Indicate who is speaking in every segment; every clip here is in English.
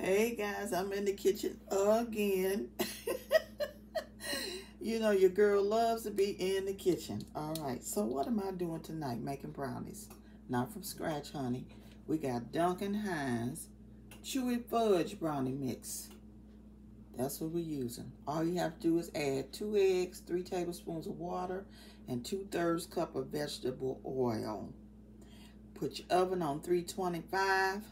Speaker 1: Hey guys, I'm in the kitchen again. you know, your girl loves to be in the kitchen. All right, so what am I doing tonight? Making brownies. Not from scratch, honey. We got Duncan Hines Chewy Fudge Brownie Mix. That's what we're using. All you have to do is add two eggs, three tablespoons of water, and two-thirds cup of vegetable oil. Put your oven on 325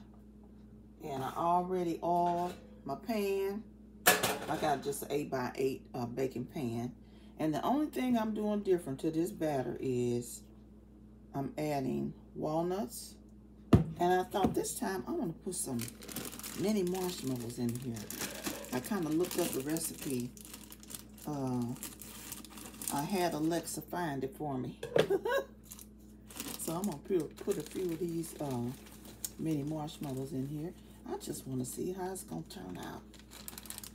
Speaker 1: and I already oiled my pan. I got just an 8 by 8 uh, baking pan. And the only thing I'm doing different to this batter is I'm adding walnuts. And I thought this time I'm going to put some mini marshmallows in here. I kind of looked up the recipe. Uh, I had Alexa find it for me. so I'm going to put a few of these uh, mini marshmallows in here. I just want to see how it's going to turn out.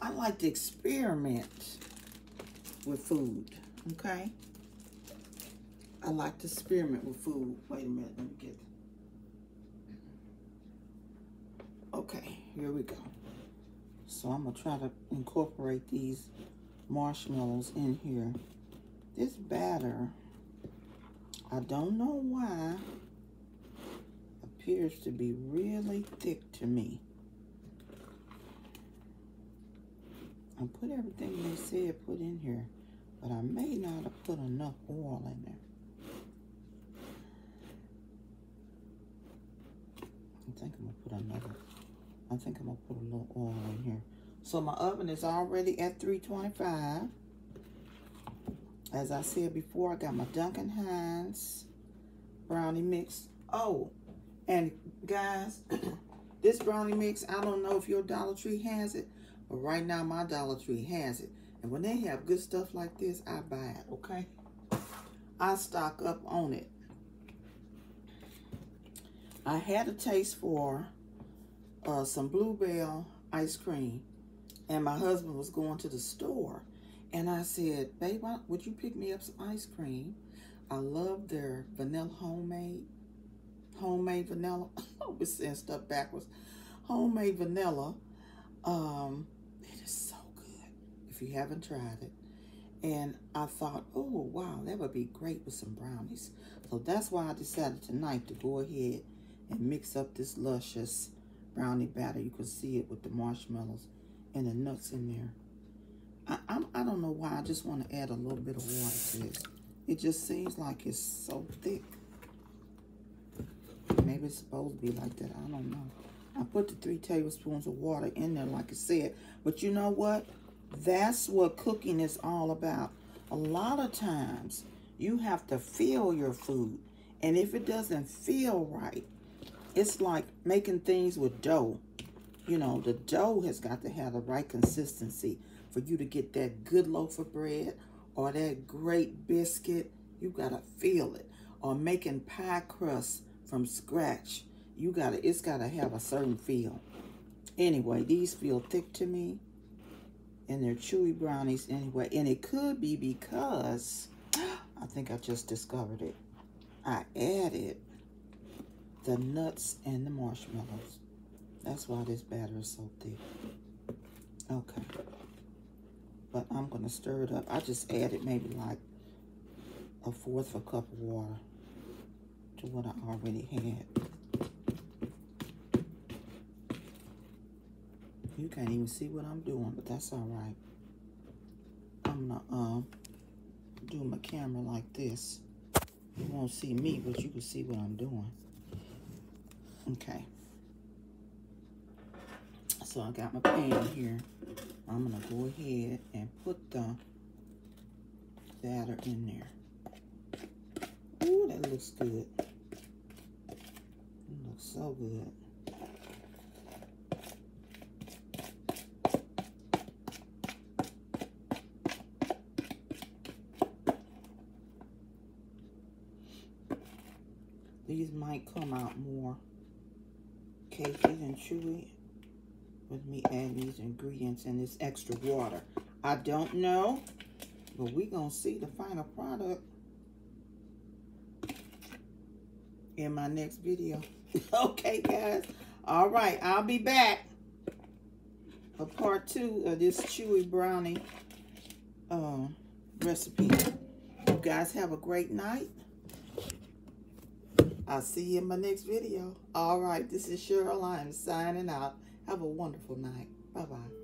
Speaker 1: I like to experiment with food, okay? I like to experiment with food. Wait a minute, let me get... Okay, here we go. So I'm going to try to incorporate these marshmallows in here. This batter, I don't know why, appears to be really thick to me. I put everything they said put in here, but I may not have put enough oil in there. I think I'm gonna put another, I think I'm gonna put a little oil in here. So my oven is already at 325. As I said before, I got my Duncan Hines brownie mix. Oh, and guys, this brownie mix, I don't know if your Dollar Tree has it, but right now my Dollar Tree has it. And when they have good stuff like this, I buy it, okay? I stock up on it. I had a taste for uh, some Bluebell ice cream. And my husband was going to the store. And I said, babe, would you pick me up some ice cream? I love their vanilla homemade homemade vanilla. I was saying stuff backwards. Homemade vanilla. Um, it is so good if you haven't tried it. And I thought, oh, wow, that would be great with some brownies. So that's why I decided tonight to go ahead and mix up this luscious brownie batter. You can see it with the marshmallows and the nuts in there. I, I'm, I don't know why. I just want to add a little bit of water to it. It just seems like it's so thick. Maybe it's supposed to be like that. I don't know. I put the three tablespoons of water in there, like I said. But you know what? That's what cooking is all about. A lot of times, you have to feel your food. And if it doesn't feel right, it's like making things with dough. You know, the dough has got to have the right consistency for you to get that good loaf of bread or that great biscuit. You got to feel it. Or making pie crust from scratch. You gotta, it's gotta have a certain feel. Anyway, these feel thick to me. And they're chewy brownies anyway. And it could be because, I think I just discovered it. I added the nuts and the marshmallows. That's why this batter is so thick. Okay. But I'm going to stir it up. I just added maybe like a fourth of a cup of water to what I already had. You can't even see what I'm doing, but that's all right. I'm gonna um do my camera like this. You won't see me, but you can see what I'm doing. Okay. So I got my pan here. I'm gonna go ahead and put the batter in there. Ooh, that looks good so good. These might come out more cakey and chewy with me adding these ingredients and this extra water. I don't know, but we're going to see the final product in my next video. okay, guys. All right, I'll be back. for part two of this chewy brownie uh, recipe. You guys have a great night. I'll see you in my next video. All right, this is Cheryl. I am signing out. Have a wonderful night. Bye-bye.